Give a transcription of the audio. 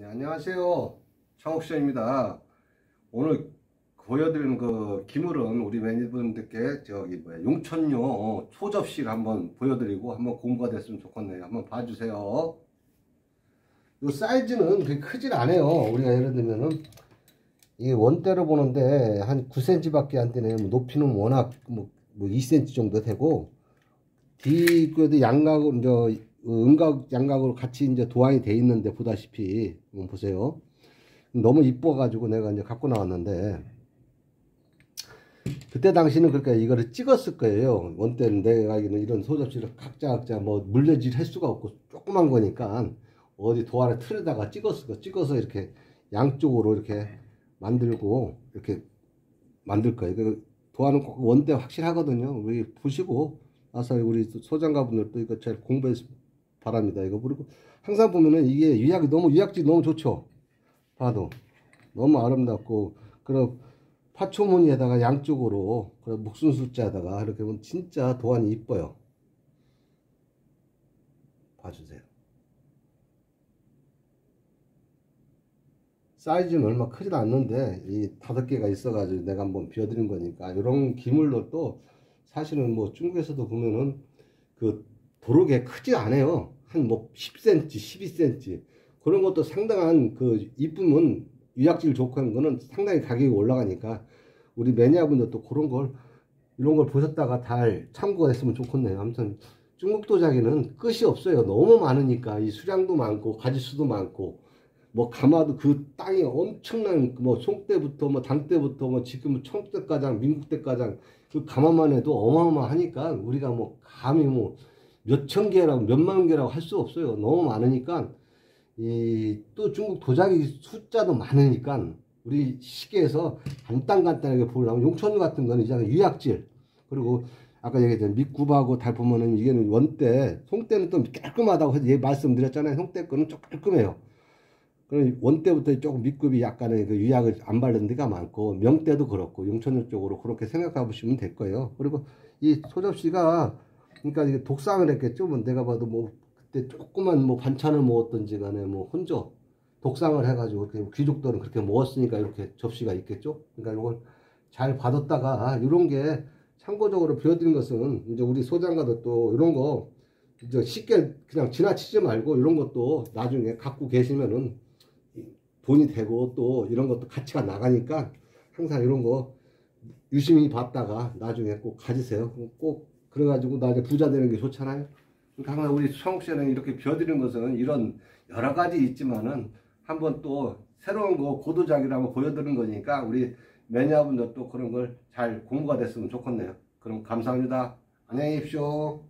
네, 안녕하세요. 창옥시장입니다. 오늘 보여드리는 그 기물은 우리 매니저분들께 저기 뭐야 용천용 초접시를 한번 보여드리고 한번 공부가 됐으면 좋겠네요. 한번 봐주세요. 요 사이즈는 그렇게 크질 않아요. 우리가 예를 들면은 이게 원대로 보는데 한 9cm 밖에 안 되네요. 뭐 높이는 워낙 뭐, 뭐 2cm 정도 되고 뒤에도 양각은 저 음각 양각으로 같이 이제 도안이 돼 있는데 보다시피 보세요. 너무 이뻐 가지고 내가 이제 갖고 나왔는데 그때 당시는 그러니까 이거를 찍었을 거예요. 원때는 내가 알기는 이런 소접시를 각자 각자 뭐 물레질 할 수가 없고 조그만 거니까 어디 도안에 틀에다가 찍었을 거 찍어서 이렇게 양쪽으로 이렇게 만들고 이렇게 만들 거예요. 그 도안은 꼭 원대 확실하거든요. 우리 보시고 나서 우리 소장가분들도 이거 잘 공부했으면 바랍니다. 이거 그리고 항상 보면은 이게 유약이 너무 유약질 너무 좋죠. 봐도 너무 아름답고 그리고 파초무늬에다가 양쪽으로 그리고 목순 숫자에다가 이렇게 보면 진짜 도안이 이뻐요. 봐주세요. 사이즈는 얼마 크지도 않는데 이 다섯 개가 있어가지고 내가 한번 비워드린 거니까 이런 기물로 또 사실은 뭐 중국에서도 보면은 그 도로게 크지 않아요. 한 뭐 10cm, 12cm 그런 것도 상당한 그 이쁨은 유약질 좋고 하는 거는 상당히 가격이 올라가니까 우리 매니아분들도 그런 걸 이런 걸 보셨다가 잘 참고가 됐으면 좋겠네요. 아무튼 중국 도자기는 끝이 없어요. 너무 많으니까 이 수량도 많고 가지수도 많고 뭐 가마도 그 땅이 엄청난 뭐 송때부터 뭐 당때부터 뭐 지금 청때가장 민국 때가장 그 가마만 해도 어마어마하니까 우리가 뭐 감히 뭐 몇 천 개라고 몇만 개라고 할 수 없어요. 너무 많으니까 이 또 중국 도자기 숫자도 많으니까 우리 시계에서 간단간단하게 보려면 용천 같은 거는 이제 유약질 그리고 아까 얘기했던 밑굽하고 달 보면은 이게 는 원대 송대는 또 깔끔하다고 해서 얘 말씀드렸잖아요. 송대 거는 좀 깔끔해요. 그럼 원대부터 조금 밑굽이 약간의 그 유약을 안 바른 데가 많고 명대도 그렇고 용천역 쪽으로 그렇게 생각해 보시면 될 거예요. 그리고 이 소접시가 그러니까 이게 독상을 했겠죠. 뭐 내가 봐도 뭐 그때 조그만 뭐 반찬을 먹었던지 간에 뭐 혼조 독상을 해가지고 이렇게 귀족들은 그렇게 먹었으니까 이렇게 접시가 있겠죠. 그러니까 이걸 잘 받았다가 이런 게 참고적으로 비워드린 것은 이제 우리 소장가도 또 이런 거 이제 쉽게 그냥 지나치지 말고 이런 것도 나중에 갖고 계시면은 돈이 되고 또 이런 것도 가치가 나가니까 항상 이런 거 유심히 봤다가 나중에 꼭 가지세요. 꼭 그래가지고 나중에 부자 되는 게 좋잖아요. 그러니까 항상 우리 씨는 이렇게 비워드리는 것은 이런 여러 가지 있지만은 한번 또 새로운 거 고도작이라고 보여드리는 거니까 우리 매니아분들도 그런 걸 잘 공부가 됐으면 좋겠네요. 그럼 감사합니다. 안녕히 계십시오.